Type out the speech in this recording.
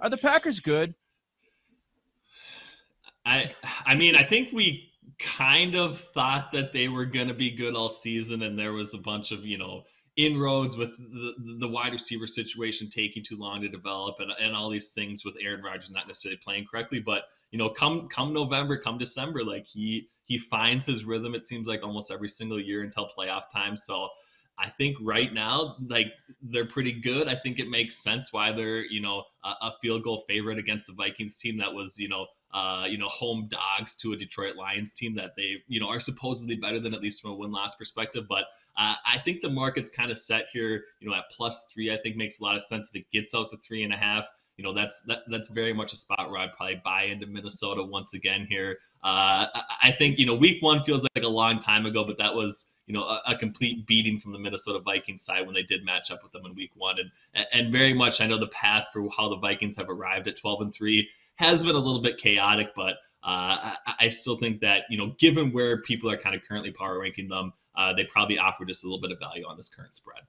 Are the Packers good? I I mean, I think we kind of thought that they were going to be good all season, and there was a bunch of you know inroads with the, the wide receiver situation taking too long to develop, and, and all these things with Aaron Rodgers not necessarily playing correctly. But you know, come come November, come December, like he he finds his rhythm. It seems like almost every single year until playoff time. So I think right now, like they're pretty good. I think it makes sense why they're you know a, a field goal favorite against the Vikings team that was you know uh, you know, home dogs to a Detroit Lions team that they, you know, are supposedly better than at least from a win loss perspective. But uh, I think the market's kind of set here, you know, at plus three. I think makes a lot of sense if it gets out to three and a half. You know, that's that, that's very much a spot where I'd probably buy into Minnesota once again here. Uh, I think you know, week one feels like a long time ago, but that was you know a, a, complete beating from the Minnesota Vikings side when they did match up with them in Week One, and and very much I know the path for how the Vikings have arrived at 12 and three has been a little bit chaotic, but uh, I, I, still think that you know, given where people are kind of currently power ranking them, uh, they probably offer just a little bit of value on this current spread.